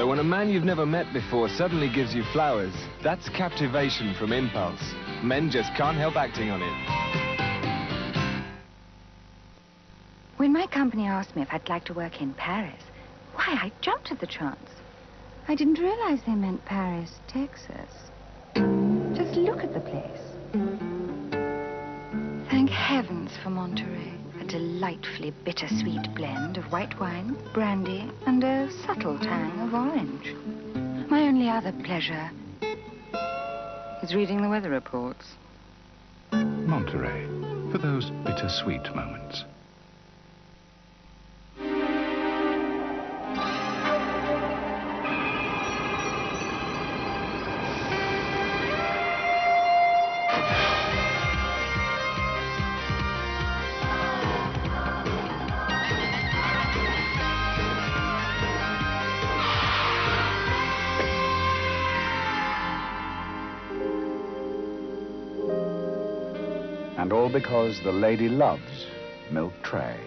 So when a man you've never met before suddenly gives you flowers, that's captivation from impulse. Men just can't help acting on it. When my company asked me if I'd like to work in Paris, why, I jumped at the chance. I didn't realize they meant Paris, Texas. Just look at the place. Thank heavens for Monterey. Delightfully bittersweet blend of white wine, brandy, and a subtle tang of orange. My only other pleasure is reading the weather reports. Monterey, for those bittersweet moments. And all because the lady loves milk tray.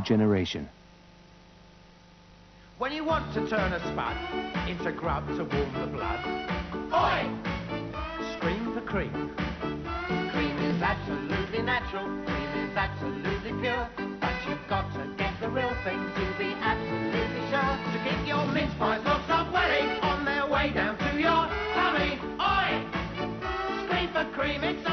Generation. When you want to turn a spud into grub to warm the blood, oi! Scream for cream. Cream is absolutely natural, cream is absolutely pure, but you've got to get the real thing to be absolutely sure to keep your mince pies not stop welling on their way down to your tummy. Oi! Scream for cream, it's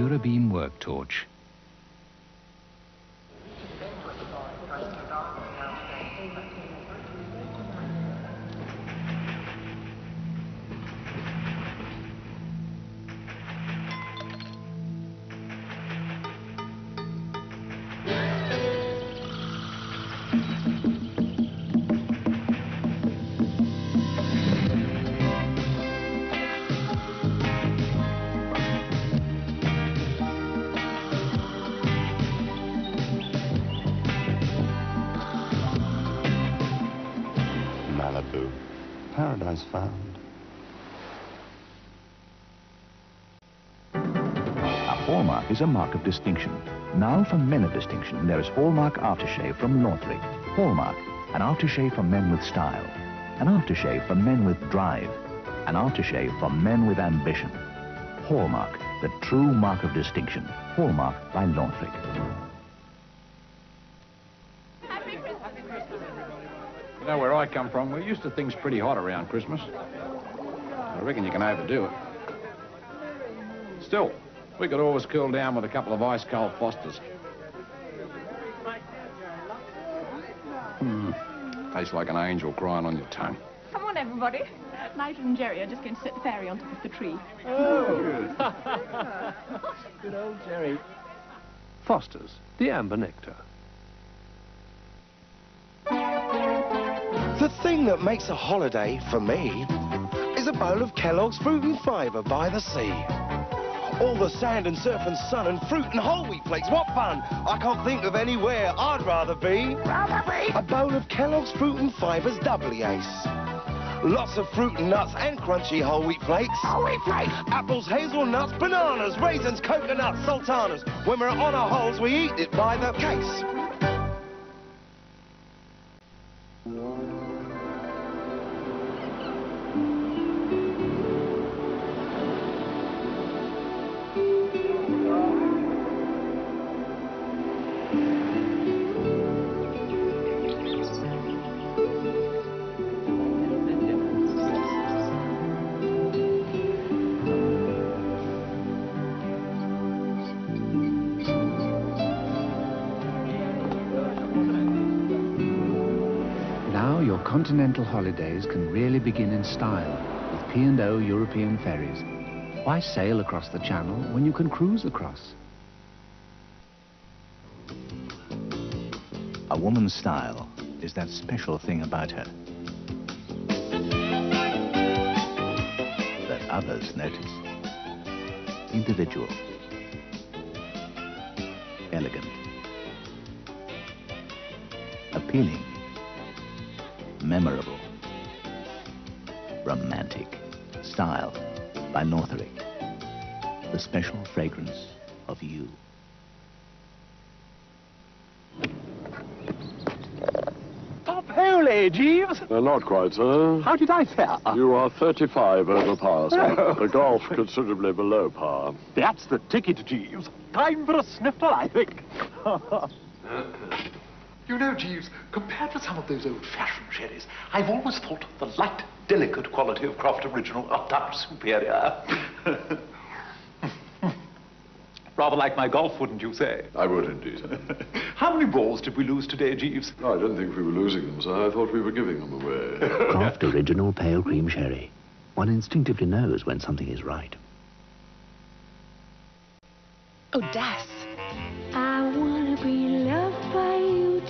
Durabeam work torch. Found. A hallmark is a mark of distinction. Now for men of distinction, there is Hallmark Aftershave from Northwick. Hallmark, an aftershave for men with style. An aftershave for men with drive. An aftershave for men with ambition. Hallmark, the true mark of distinction. Hallmark by Northwick. You know where I come from, we're used to things pretty hot around Christmas. I reckon you can overdo it. Still, we could always cool down with a couple of ice cold Fosters. Hmm. Tastes like an angel crying on your tongue. Come on, everybody. Nigel and Jerry are just going to set the fairy on top of the tree. Oh! Good old Jerry. Foster's, the amber nectar. The thing that makes a holiday, for me, is a bowl of Kellogg's Fruit and Fibre by the sea. All the sand and surf and sun and fruit and whole wheat flakes, what fun! I can't think of anywhere I'd rather be. Rather be? A bowl of Kellogg's Fruit and Fibre's doubly ace. Lots of fruit and nuts and crunchy whole wheat flakes. Whole wheat flakes! Apples, hazelnuts, bananas, raisins, coconuts, sultanas. When we're on our holes, we eat it by the case. Continental holidays can really begin in style with P&O European ferries. Why sail across the channel when you can cruise across? A woman's style is that special thing about her that others notice. Individual. Elegant. Appealing. Memorable. Romantic. Style by Lentheric. The special fragrance of you. Top holy, Jeeves! Uh, not quite, sir. How did I fare? You are 35 over par, sir. Oh. The golf considerably below par. That's the ticket, Jeeves. Time for a snifter, I think. You know, Jeeves, compared with some of those old-fashioned sherries, I've always thought the light, delicate quality of Croft Original a touch superior. Rather like my golf, wouldn't you say? I would indeed. How many balls did we lose today, Jeeves? I didn't think we were losing them, sir. I thought we were giving them away. Croft Original Pale Cream Sherry. One instinctively knows when something is right. Oh, Das.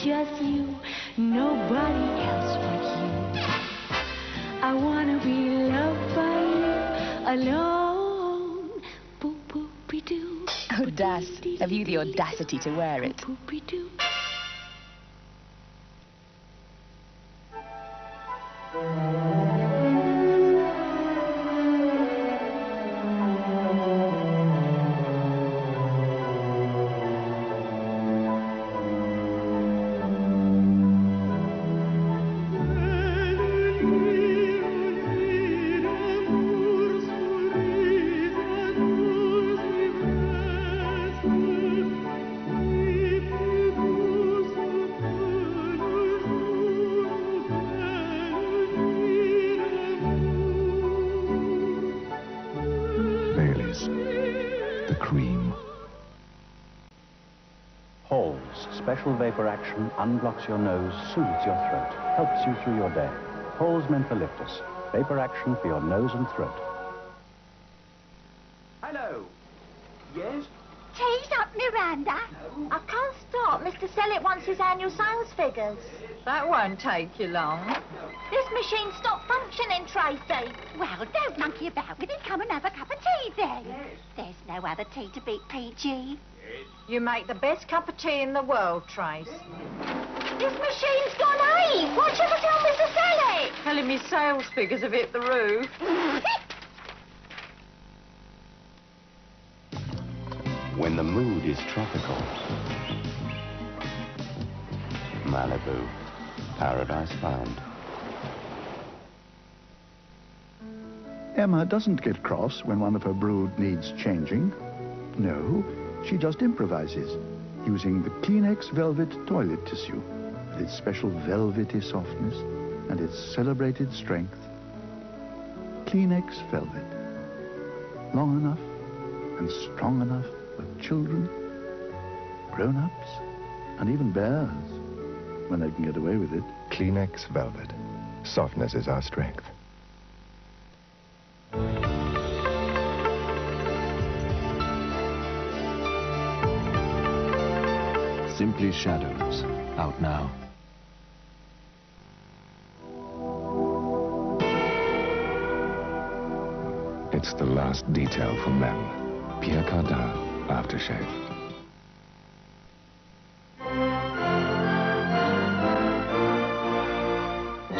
Just you, nobody else but you. I wanna be loved by you alone. Boop boop be doo. Oh, Das. Have you the audacity to wear it? Boop doo. Baileys. The cream. Halls special vapor action unblocks your nose, soothes your throat, helps you through your day. Halls Mentholyptus. Vapor action for your nose and throat. Hello. Yes? Tea's up, Miranda. I can't stop. Mr. Selleck wants his annual sales figures. That won't take you long. This machine stopped functioning, Tracy. Well, don't monkey about with it. Come and have a cup of tea then. There's no other tea to beat PG. You make the best cup of tea in the world, Trace. This machine's gone ape. What shall I tell Mr. Selleck? Telling me sales figures have hit the roof. When the mood is tropical. Malibu, paradise found. Emma doesn't get cross when one of her brood needs changing. No, she just improvises, using the Kleenex Velvet toilet tissue with its special velvety softness and its celebrated strength. Kleenex Velvet. Long enough and strong enough for children, grown-ups, and even bears, when they can get away with it. Kleenex Velvet. Softness is our strength. Simply Shadows, out now. It's the last detail for men. Pierre Cardin, aftershave.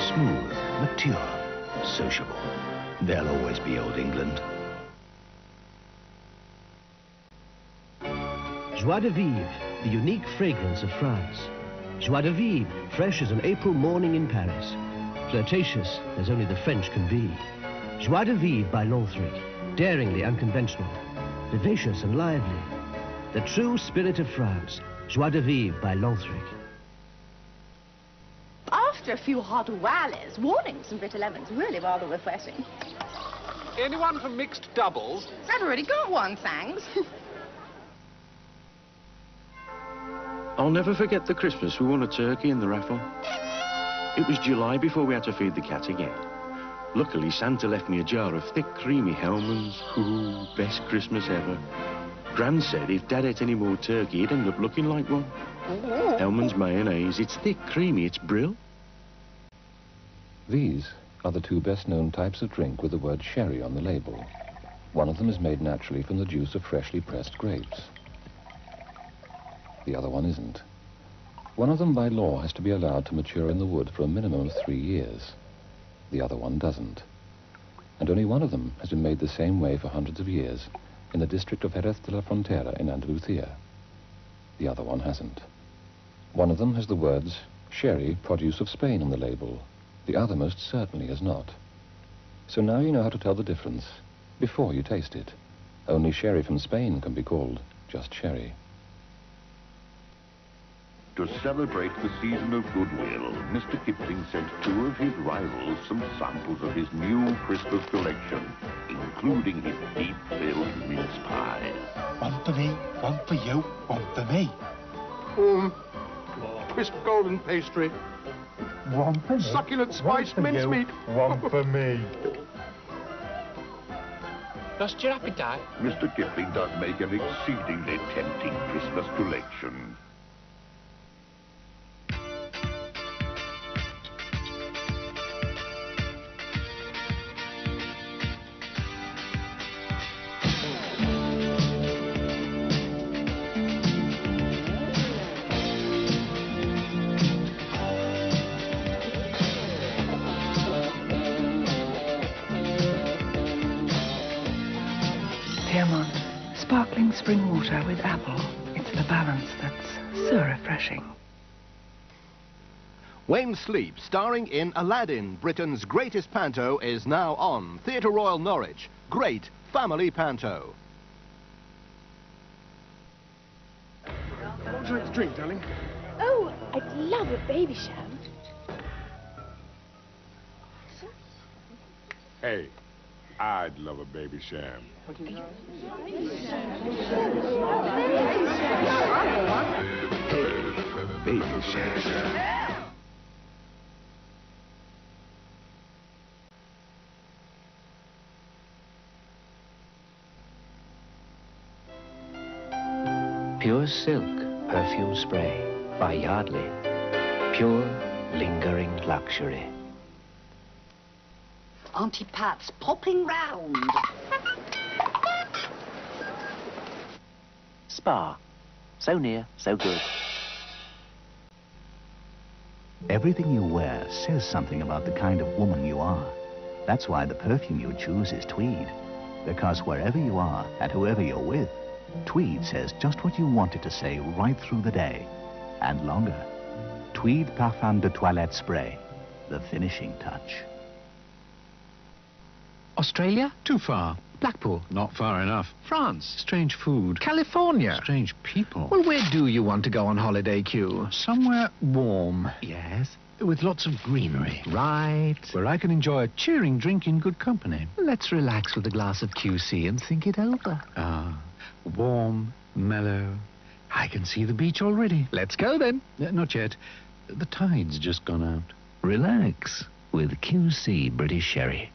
Smooth, mature, sociable. There'll always be Old England. Joie de Vivre, the unique fragrance of France. Joie de Vivre, fresh as an April morning in Paris. Flirtatious as only the French can be. Joie de Vivre by Lentheric, daringly unconventional, vivacious and lively. The true spirit of France. Joie de Vivre by Lentheric. After a few hot wallies, warnings and bitter lemons really rather refreshing. Anyone for mixed doubles? I've already got one, thanks. I'll never forget the Christmas we won a turkey in the raffle. It was July before we had to feed the cat again. Luckily, Santa left me a jar of thick, creamy Hellmann's. Ooh, best Christmas ever. Gran said if Dad ate any more turkey, he'd end up looking like one. Hellmann's mayonnaise. It's thick, creamy, it's brill. These are the two best-known types of drink with the word sherry on the label. One of them is made naturally from the juice of freshly pressed grapes. The other one isn't. One of them by law has to be allowed to mature in the wood for a minimum of three years. The other one doesn't. And only one of them has been made the same way for hundreds of years in the district of Jerez de la Frontera in Andalusia. The other one hasn't. One of them has the words, sherry, produce of Spain on the label. The other most certainly has not. So now you know how to tell the difference before you taste it. Only sherry from Spain can be called just sherry. To celebrate the season of goodwill, Mr. Kipling sent two of his rivals some samples of his new Christmas collection, including his deep-filled mince pies. One for me, one for you, one for me. Um, crisp golden pastry. One for me. Succulent spiced One for mincemeat. One for me. Lost your appetite? Mr. Kipling does make an exceedingly tempting Christmas collection. Water with apple. It's the balance that's so refreshing. Wayne Sleep, starring in Aladdin, Britain's greatest panto, is now on. Theatre Royal Norwich. Great family panto. What would you like to drink, darling? Oh, I'd love a Babycham. Hey, I'd love a Babycham. Baby sham. Pure Silk Perfume Spray by Yardley. Pure, lingering luxury. Auntie Pat's popping round. Spar. So near, so good. Everything you wear says something about the kind of woman you are. That's why the perfume you choose is Tweed. Because wherever you are and whoever you're with, Tweed says just what you want it to say right through the day. And longer. Tweed Parfum de Toilette Spray. The finishing touch. Australia? Too far. Blackpool? Not far enough. France? Strange food. California? Strange people. Well, where do you want to go on holiday, Q? Somewhere warm. Yes? With lots of greenery. Right. Where I can enjoy a cheering drink in good company. Let's relax with a glass of QC and think it over. Ah, warm, mellow. I can see the beach already. Let's go then. Uh, not yet. The tide's just gone out. Relax with QC British Sherry.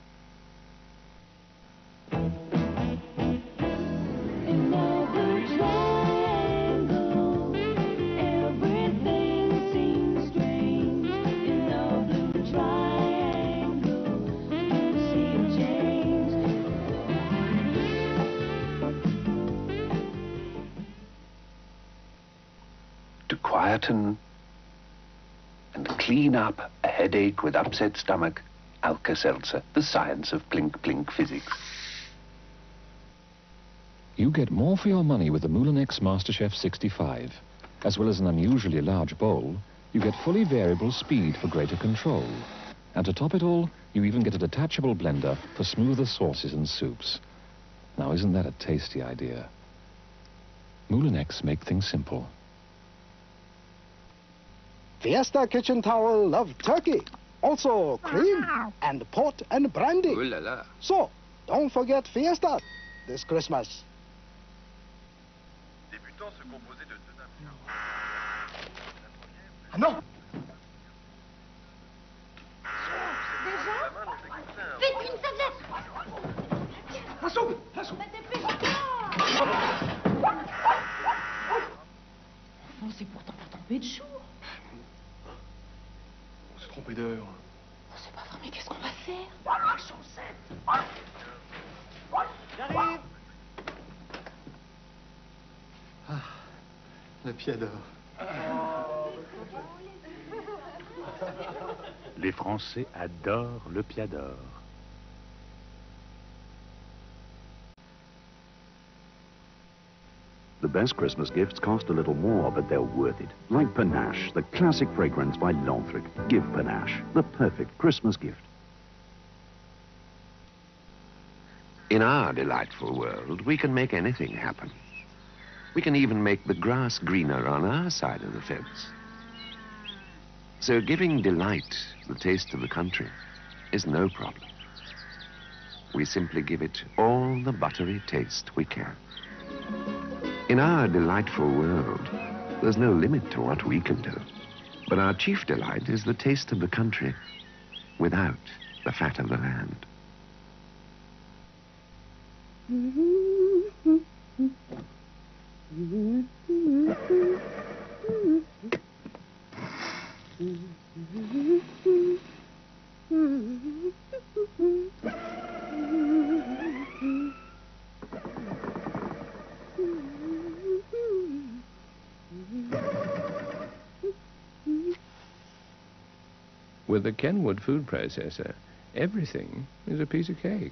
To quieten and clean up a headache with upset stomach, Alka-Seltzer, the science of plink-plink physics. You get more for your money with the Moulinex MasterChef 65. As well as an unusually large bowl, you get fully variable speed for greater control. And to top it all, you even get a detachable blender for smoother sauces and soups. Now, isn't that a tasty idea? Moulinex make things simple. Fiesta Kitchen Towel love turkey. Also cream and port and brandy. So, don't forget Fiesta this Christmas. Ah non J'arrive Ah, le Piat d'Or. Les Français adorent le Piat d'Or. The best Christmas gifts cost a little more, but they're worth it. Like Panache, the classic fragrance by Lentheric. Give Panache the perfect Christmas gift. In our delightful world, we can make anything happen. We can even make the grass greener on our side of the fence. So giving delight the taste of the country is no problem. We simply give it all the buttery taste we can. In our delightful world, there's no limit to what we can do. But our chief delight is the taste of the country without the fat of the land. With the Kenwood food processor, everything is a piece of cake.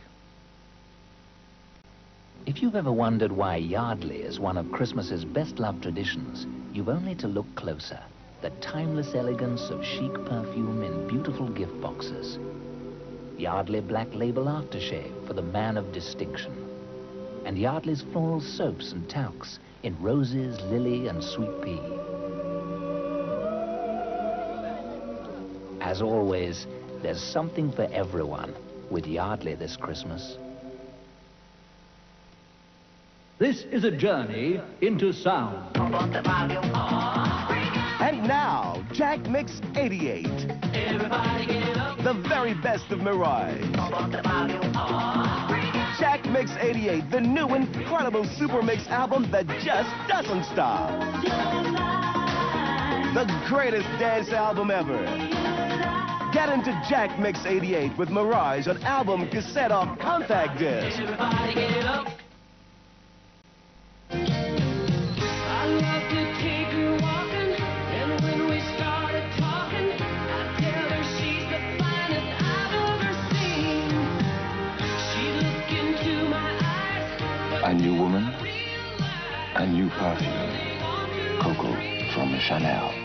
If you've ever wondered why Yardley is one of Christmas's best-loved traditions, you've only to look closer. The timeless elegance of chic perfume in beautiful gift boxes. Yardley Black Label Aftershave for the man of distinction. And Yardley's floral soaps and talcs in roses, lily, and sweet pea. As always, there's something for everyone with Yardley this Christmas. This is a journey into sound. And now, Jack Mix 88. The very best of Mirage. Jack Mix 88, the new incredible Super Mix album that just doesn't stop. The greatest dance album ever. Get into Jack Mix 88 with Mirage on album, cassette, or compact disc. Perfume. Coco from Chanel.